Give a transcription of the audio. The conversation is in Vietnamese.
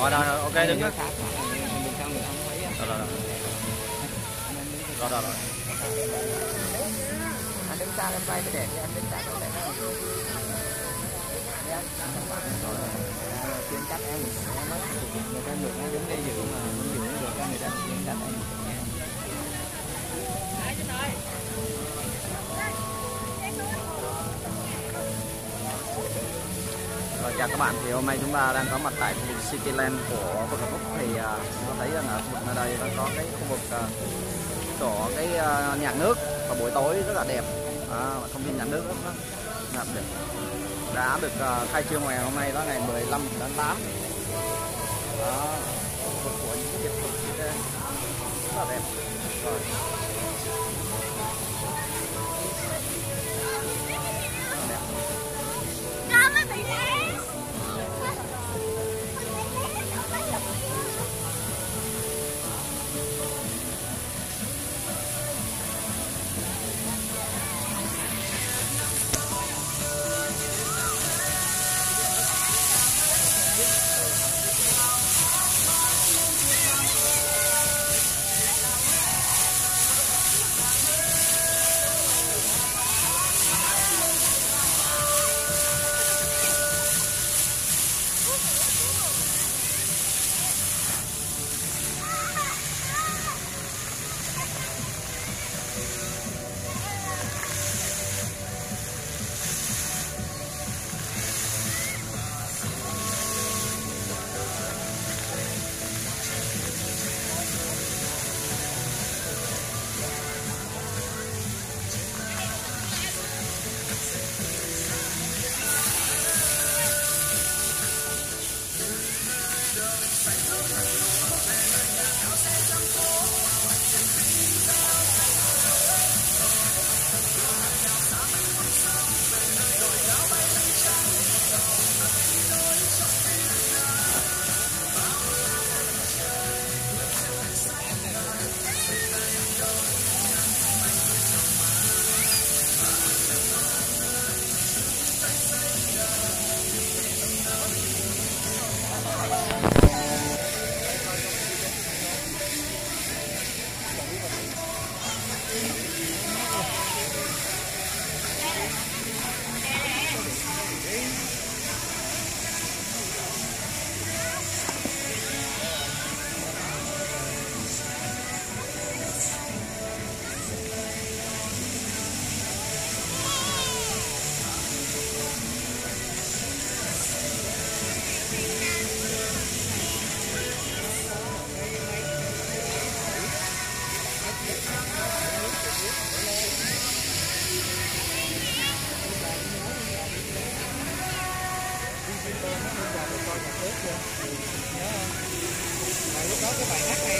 rồi rồi, rồi ok đứng đó rồi rồi rồi rồi rồi anh đứng xa lên quay cái đẹp anh đứng xa cái đẹp đó chuyên cách em em mới người ta được nó đứng đây dự chào các bạn thì hôm nay chúng ta đang có mặt tại khu vực Cityland của Quận Gò thì uh, chúng ta thấy rằng ở khu vực nơi đây nó có cái khu vực à, uh, của cái à, uh, nhạc nước và buổi tối rất là đẹp. À, và thông tin nhạc nước rất là đẹp. Đã được uh, khai trương ngày hôm nay đó ngày 15 tháng 8 đó khu vực của những cái biệt thự rất là đẹp. Rồi. Cái bài hát này.